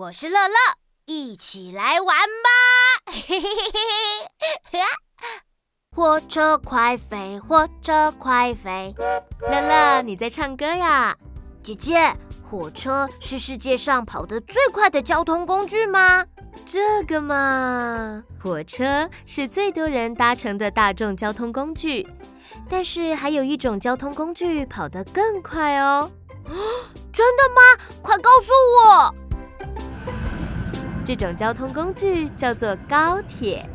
我是乐乐，一起来玩吧！火车快飞，火车快飞。乐乐，你在唱歌呀？姐姐，火车是世界上跑得最快的交通工具吗？这个嘛，火车是最多人搭乘的大众交通工具，但是还有一种交通工具跑得更快哦。真的吗？快告诉我！这种交通工具叫做高铁，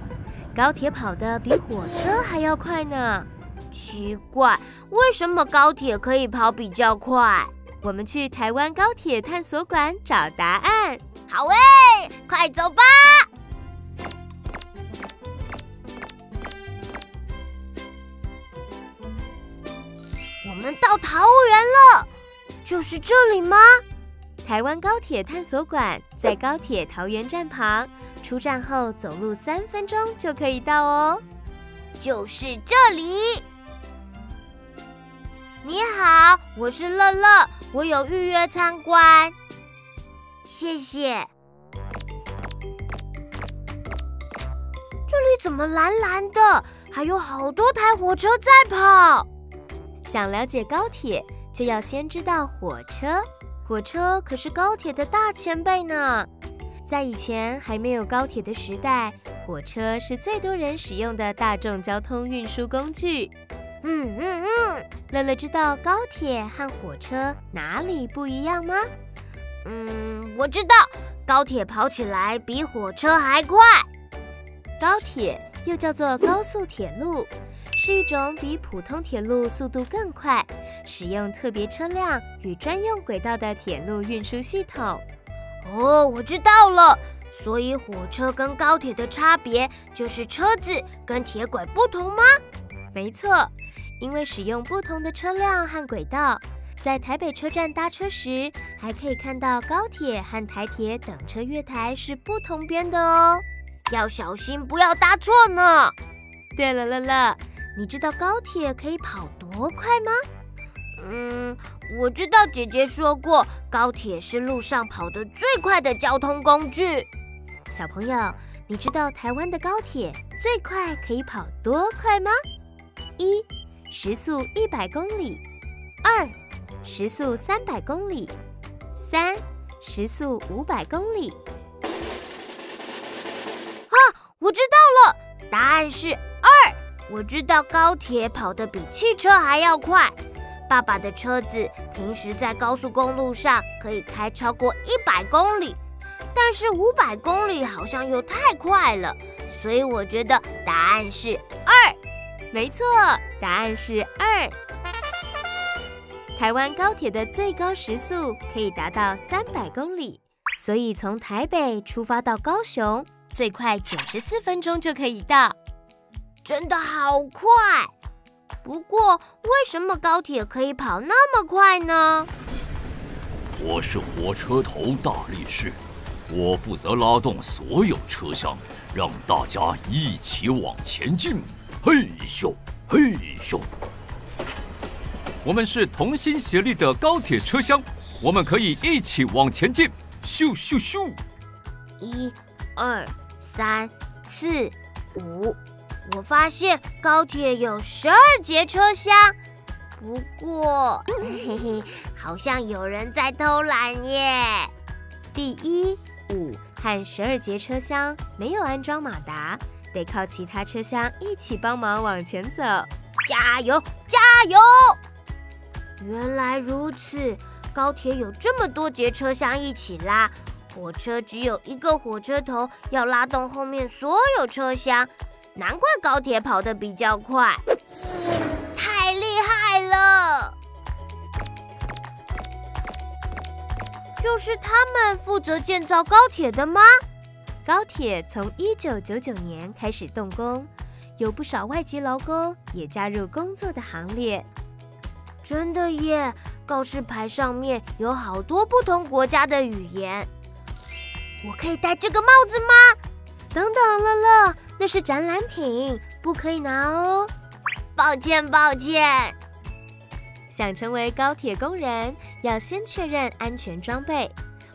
高铁跑得比火车还要快呢。奇怪，为什么高铁可以跑比较快？我们去台湾高铁探索馆找答案。好诶，快走吧！我们到桃园了，就是这里吗？台湾高铁探索馆在高铁桃园站旁，出站后走路三分钟就可以到哦。就是这里。你好，我是乐乐，我有预约参观。谢谢。这里怎么蓝蓝的？还有好多台火车在跑。想了解高铁，就要先知道火车。火车可是高铁的大前辈呢。在以前还没有高铁的时代，火车是最多人使用的大众交通运输工具。嗯嗯嗯，乐乐知道高铁和火车哪里不一样吗？嗯，我知道，高铁跑起来比火车还快。高铁又叫做高速铁路。是一种比普通铁路速度更快、使用特别车辆与专用轨道的铁路运输系统。哦，我知道了。所以火车跟高铁的差别就是车子跟铁轨不同吗？没错，因为使用不同的车辆和轨道，在台北车站搭车时，还可以看到高铁和台铁等车月台是不同边的哦，要小心不要搭错呢。对了，乐乐。你知道高铁可以跑多快吗？嗯，我知道姐姐说过，高铁是路上跑得最快的交通工具。小朋友，你知道台湾的高铁最快可以跑多快吗？一，时速一百公里；二，时速三百公里；三，时速五百公里。我知道了，答案是二。我知道高铁跑得比汽车还要快。爸爸的车子平时在高速公路上可以开超过一百公里，但是五百公里好像又太快了，所以我觉得答案是二。没错，答案是二。台湾高铁的最高时速可以达到三百公里，所以从台北出发到高雄，最快九十四分钟就可以到。真的好快，不过为什么高铁可以跑那么快呢？我是火车头大力士，我负责拉动所有车厢，让大家一起往前进。嘿咻，嘿咻！我们是同心协力的高铁车厢，我们可以一起往前进。咻咻咻！一、二、三、四、五。我发现高铁有十二节车厢，不过嘿嘿，好像有人在偷懒耶。第一、五和十二节车厢没有安装马达，得靠其他车厢一起帮忙往前走。加油，加油！原来如此，高铁有这么多节车厢一起拉，火车只有一个火车头，要拉动后面所有车厢。难怪高铁跑得比较快，太厉害了！就是他们负责建造高铁的吗？高铁从一九九九年开始动工，有不少外籍劳工也加入工作的行列。真的耶！告示牌上面有好多不同国家的语言。我可以戴这个帽子吗？等等，乐乐。那是展览品，不可以拿哦。抱歉，抱歉。想成为高铁工人，要先确认安全装备。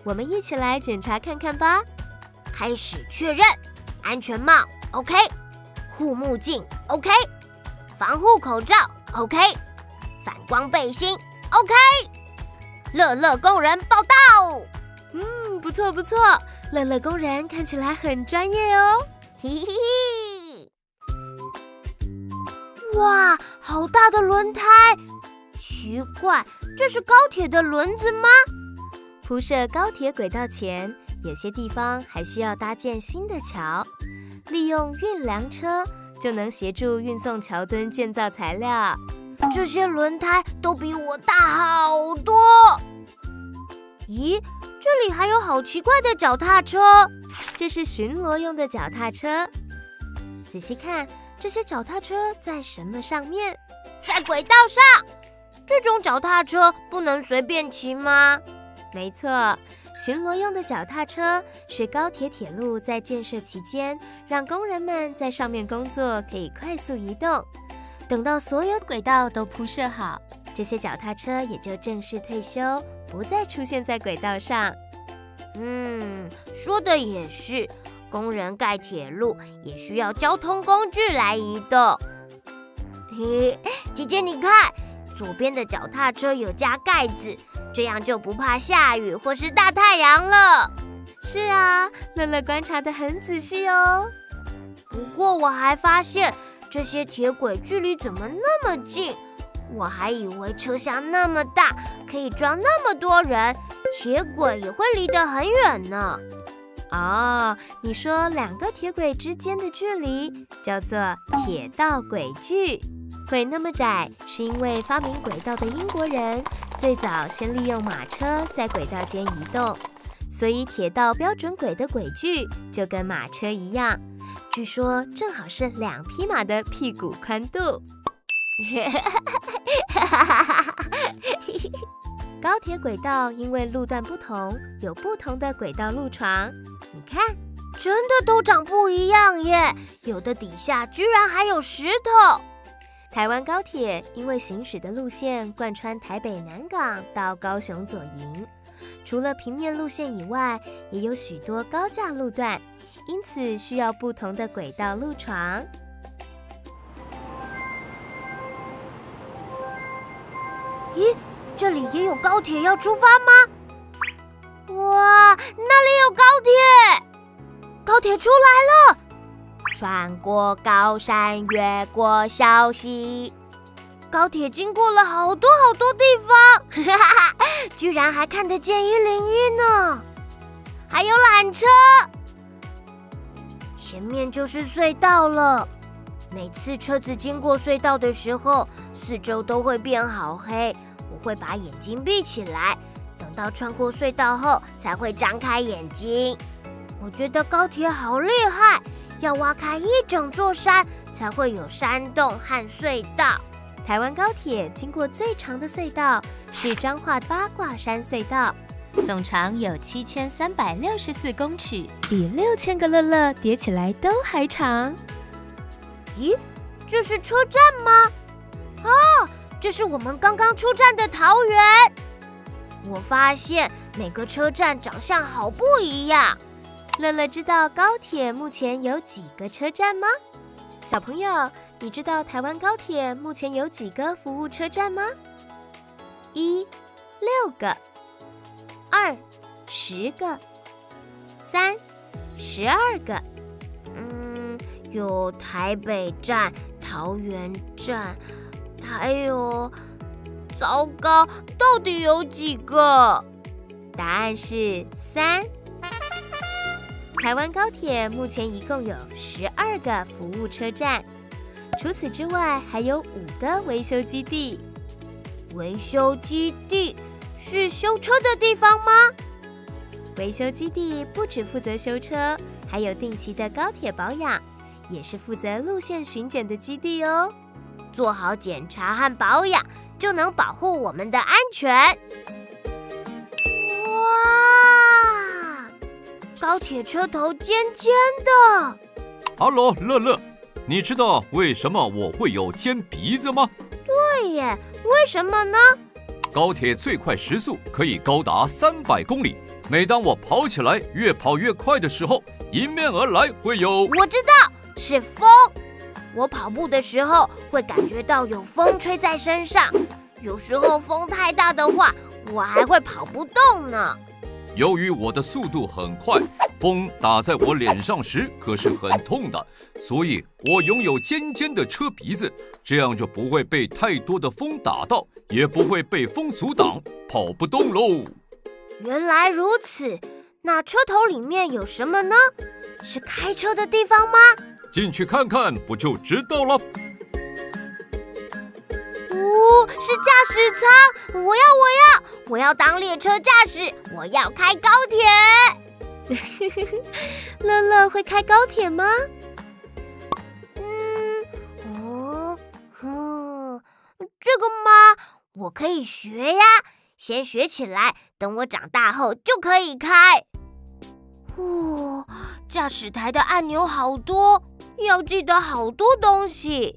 我我们一起来检查看看吧。开始确认，安全帽 OK，护目镜 OK，防护口罩 OK，反光背心 OK。乐乐工人报道。嗯，不错不错，乐乐工人看起来很专业哦。嘿嘿嘿！哇，好大的轮胎！奇怪，这是高铁的轮子吗？铺设高铁轨道前，有些地方还需要搭建新的桥，利用运粮车就能协助运送桥墩建造材料。这些轮胎都比我大好多。咦，这里还有好奇怪的脚踏车。这是巡逻用的脚踏车。仔细看，这些脚踏车在什么上面？在轨道上。这种脚踏车不能随便骑吗？没错，巡逻用的脚踏车是高铁铁路在建设期间，让工人们在上面工作可以快速移动。等到所有轨道都铺设好，这些脚踏车也就正式退休，不再出现在轨道上。嗯，说的也是，工人盖铁路也需要交通工具来移动。嘿，姐姐，你看，左边的脚踏车有加盖子，这样就不怕下雨或是大太阳了。是啊，乐乐观察的很仔细哦。不过我还发现，这些铁轨距离怎么那么近？我还以为车厢那么大，可以装那么多人，铁轨也会离得很远呢。哦，你说两个铁轨之间的距离叫做铁道轨距，轨那么窄，是因为发明轨道的英国人最早先利用马车在轨道间移动，所以铁道标准轨的轨距就跟马车一样，据说正好是两匹马的屁股宽度。高铁轨道因为路段不同，有不同的轨道路床。你看，真的都长不一样耶！有的底下居然还有石头。台湾高铁因为行驶的路线贯穿台北南港到高雄左营，除了平面路线以外，也有许多高架路段，因此需要不同的轨道路床。咦，这里也有高铁要出发吗？哇，那里有高铁！高铁出来了，穿过高山，越过小溪，高铁经过了好多好多地方，哈哈，居然还看得见一零一呢！还有缆车，前面就是隧道了。每次车子经过隧道的时候，四周都会变好黑。我会把眼睛闭起来，等到穿过隧道后才会张开眼睛。我觉得高铁好厉害，要挖开一整座山才会有山洞和隧道。台湾高铁经过最长的隧道是彰化八卦山隧道，总长有七千三百六十四公尺，比六千个乐乐叠起来都还长。咦，这是车站吗？啊，这是我们刚刚出站的桃园。我发现每个车站长相好不一样。乐乐知道高铁目前有几个车站吗？小朋友，你知道台湾高铁目前有几个服务车站吗？一，六个；二，十个；三，十二个。有台北站、桃园站，还有……糟糕，到底有几个？答案是三。台湾高铁目前一共有十二个服务车站，除此之外还有五个维修基地。维修基地是修车的地方吗？维修基地不只负责修车，还有定期的高铁保养。也是负责路线巡检的基地哦，做好检查和保养，就能保护我们的安全。哇，高铁车头尖尖的。Hello，乐乐，你知道为什么我会有尖鼻子吗？对耶，为什么呢？高铁最快时速可以高达三百公里。每当我跑起来越跑越快的时候，迎面而来会有……我知道是风。我跑步的时候会感觉到有风吹在身上，有时候风太大的话，我还会跑不动呢。由于我的速度很快，风打在我脸上时可是很痛的，所以我拥有尖尖的车鼻子，这样就不会被太多的风打到，也不会被风阻挡，跑不动喽。原来如此，那车头里面有什么呢？是开车的地方吗？进去看看不就知道了。哦，是驾驶舱！我要，我要，我要当列车驾驶！我要开高铁！乐乐会开高铁吗？嗯，哦，哼，这个吗？我可以学呀。先学起来，等我长大后就可以开。哦，驾驶台的按钮好多，要记得好多东西。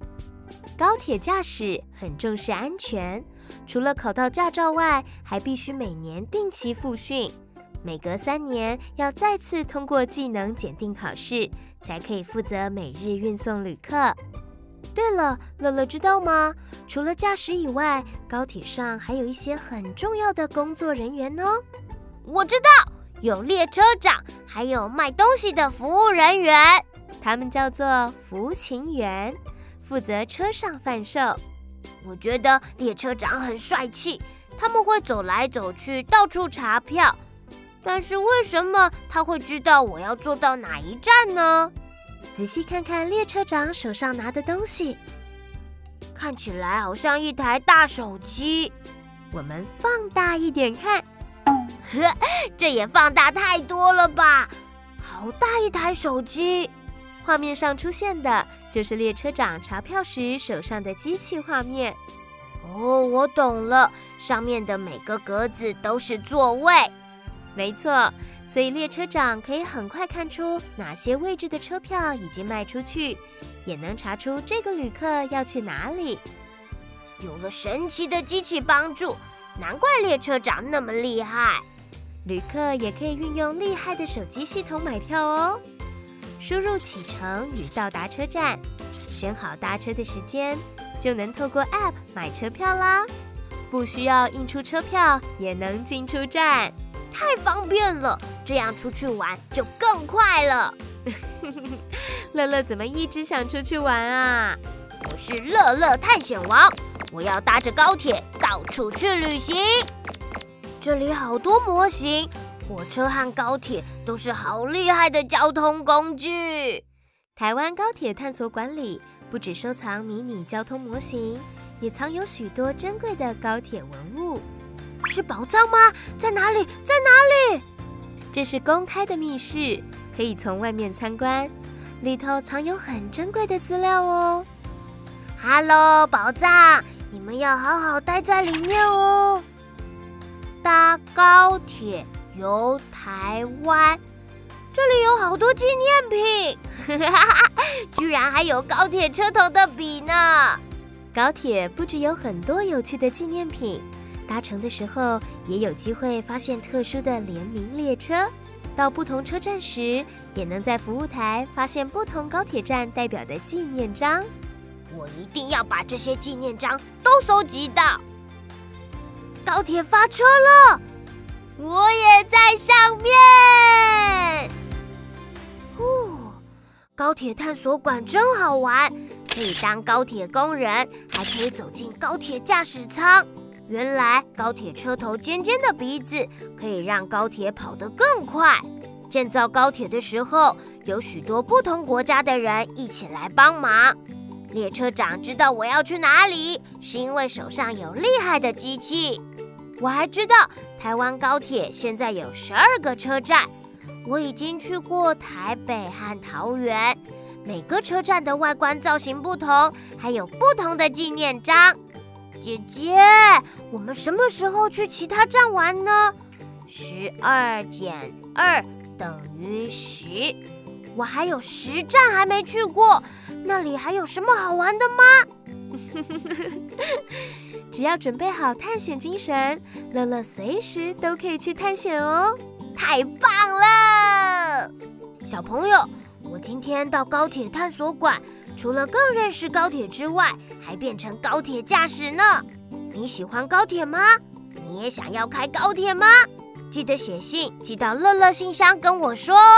高铁驾驶很重视安全，除了考到驾照外，还必须每年定期复训，每隔三年要再次通过技能检定考试，才可以负责每日运送旅客。对了，乐乐知道吗？除了驾驶以外，高铁上还有一些很重要的工作人员呢。我知道，有列车长，还有卖东西的服务人员，他们叫做服勤员，负责车上贩售。我觉得列车长很帅气，他们会走来走去，到处查票。但是为什么他会知道我要坐到哪一站呢？仔细看看列车长手上拿的东西，看起来好像一台大手机。我们放大一点看，呵，这也放大太多了吧？好大一台手机！画面上出现的就是列车长查票时手上的机器画面。哦，我懂了，上面的每个格子都是座位。没错。所以列车长可以很快看出哪些位置的车票已经卖出去，也能查出这个旅客要去哪里。有了神奇的机器帮助，难怪列车长那么厉害。旅客也可以运用厉害的手机系统买票哦。输入启程与到达车站，选好搭车的时间，就能透过 App 买车票啦。不需要印出车票，也能进出站。太方便了，这样出去玩就更快了。乐乐怎么一直想出去玩啊？我是乐乐探险王，我要搭着高铁到处去旅行。这里好多模型，火车和高铁都是好厉害的交通工具。台湾高铁探索馆里不止收藏迷你交通模型，也藏有许多珍贵的高铁文物。是宝藏吗？在哪里？在哪里？这是公开的密室，可以从外面参观，里头藏有很珍贵的资料哦。Hello，宝藏，你们要好好待在里面哦。搭高铁游台湾，这里有好多纪念品，居然还有高铁车头的笔呢。高铁不只有很多有趣的纪念品。搭乘的时候也有机会发现特殊的联名列车，到不同车站时也能在服务台发现不同高铁站代表的纪念章。我一定要把这些纪念章都收集到。高铁发车了，我也在上面。哦，高铁探索馆真好玩，可以当高铁工人，还可以走进高铁驾驶舱。原来高铁车头尖尖的鼻子可以让高铁跑得更快。建造高铁的时候，有许多不同国家的人一起来帮忙。列车长知道我要去哪里，是因为手上有厉害的机器。我还知道台湾高铁现在有十二个车站，我已经去过台北和桃园，每个车站的外观造型不同，还有不同的纪念章。姐姐，我们什么时候去其他站玩呢？十二减二等于十，我还有十站还没去过，那里还有什么好玩的吗？只要准备好探险精神，乐乐随时都可以去探险哦！太棒了，小朋友，我今天到高铁探索馆，除了更认识高铁之外，还变成高铁驾驶呢。你喜欢高铁吗？你也想要开高铁吗？记得写信寄到乐乐信箱跟我说哦。